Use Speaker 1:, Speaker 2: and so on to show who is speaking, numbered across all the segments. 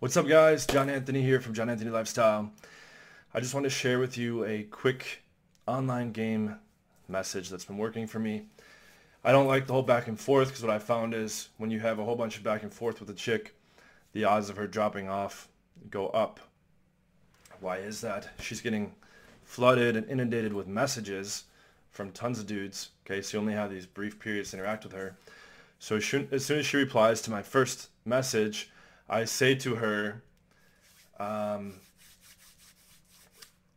Speaker 1: What's up guys? John Anthony here from John Anthony Lifestyle. I just want to share with you a quick online game message that's been working for me. I don't like the whole back and forth because what I found is when you have a whole bunch of back and forth with a chick, the odds of her dropping off go up. Why is that? She's getting flooded and inundated with messages from tons of dudes. Okay, so you only have these brief periods to interact with her. So as soon as she replies to my first message, I say to her, um,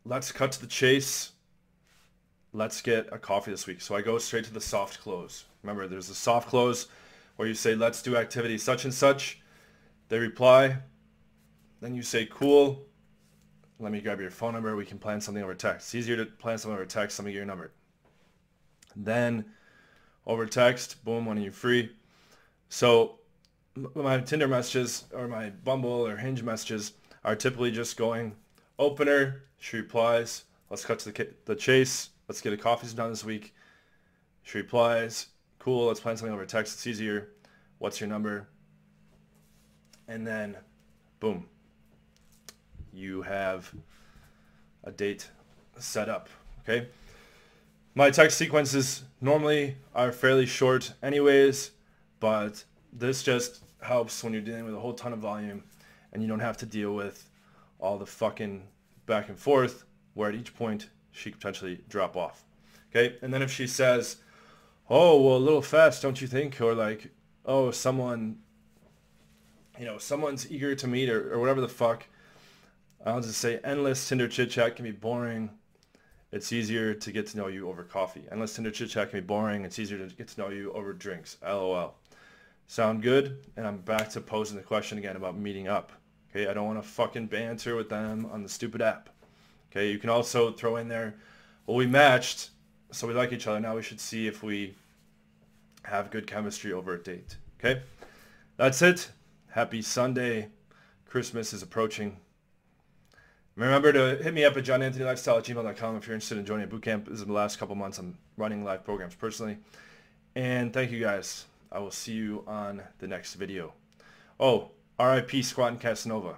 Speaker 1: let's cut to the chase. Let's get a coffee this week. So I go straight to the soft close. Remember, there's a soft close where you say, let's do activity such and such. They reply. Then you say, cool. Let me grab your phone number. We can plan something over text. It's easier to plan something over text. Let me get your number. Then over text, boom, when are you free? So my Tinder messages or my Bumble or Hinge messages are typically just going opener. She replies. Let's cut to the, the chase. Let's get a coffee done this week. She replies. Cool. Let's plan something over text. It's easier. What's your number? And then, boom. You have a date set up. Okay. My text sequences normally are fairly short anyways, but this just helps when you're dealing with a whole ton of volume and you don't have to deal with all the fucking back and forth where at each point she could potentially drop off. Okay, and then if she says, oh, well, a little fast, don't you think? Or like, oh, someone, you know, someone's eager to meet or, or whatever the fuck. I'll just say endless Tinder chit chat can be boring. It's easier to get to know you over coffee. Endless Tinder chit chat can be boring. It's easier to get to know you over drinks. LOL. Sound good? And I'm back to posing the question again about meeting up. Okay, I don't want to fucking banter with them on the stupid app. Okay, you can also throw in there, well, we matched, so we like each other. Now we should see if we have good chemistry over a date. Okay, that's it. Happy Sunday. Christmas is approaching. Remember to hit me up at johnanthonylifestyle at gmail.com if you're interested in joining a bootcamp. This is the last couple months I'm running live programs personally. And thank you guys. I will see you on the next video. Oh, RIP Squat and Casanova.